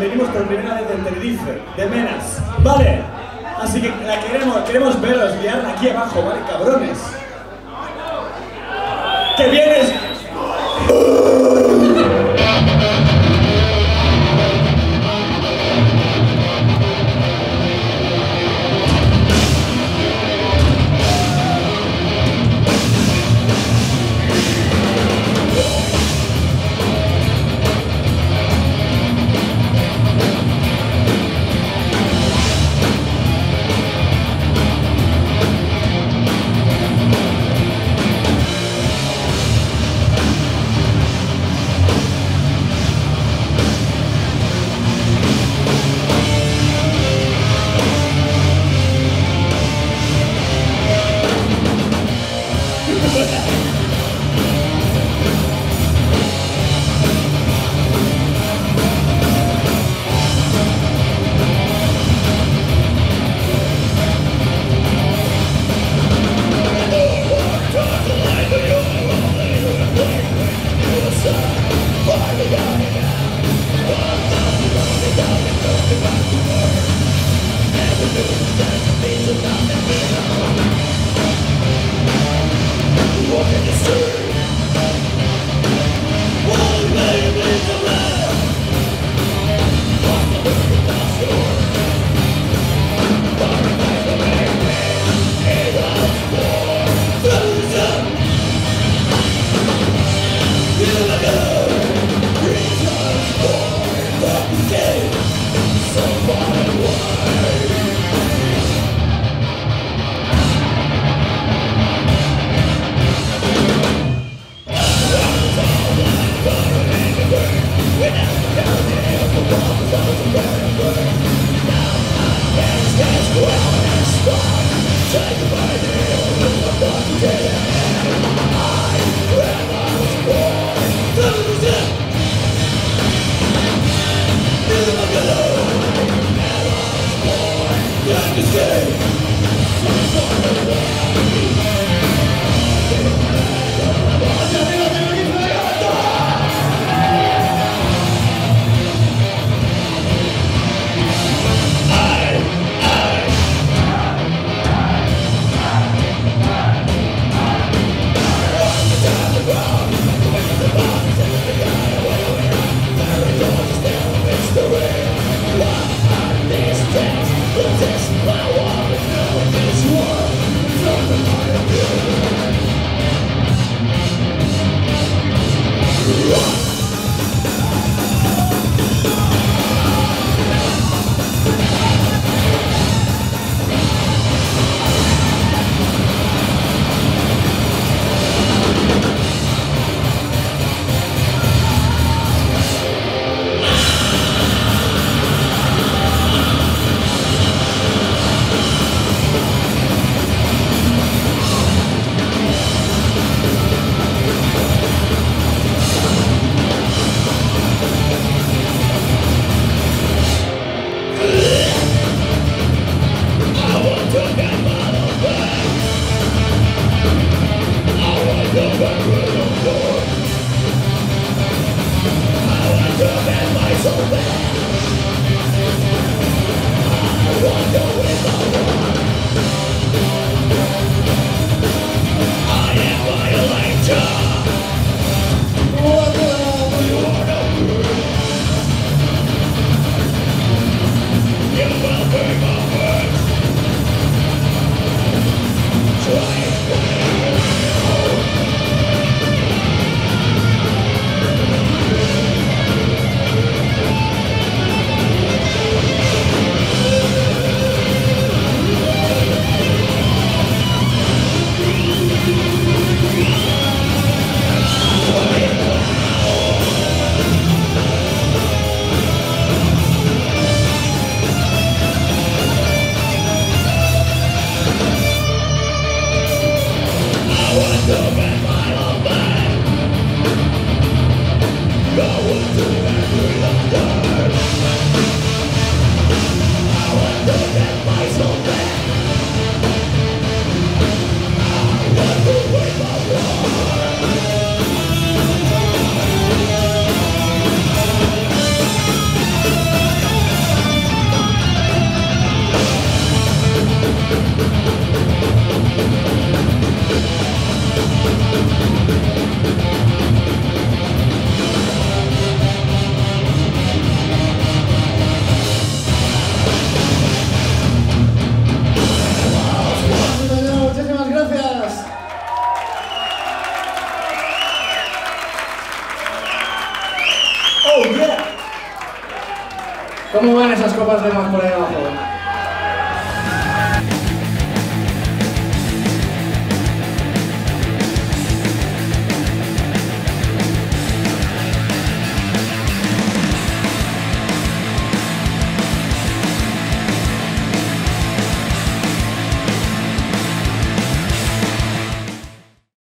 venimos por primera vez en Tenerife, de Menas. Vale, así que la queremos, queremos veros, liarla aquí abajo, ¿vale, cabrones? Que vienes... so far Yeah. Back ¿Cómo van esas copas de más por ahí abajo?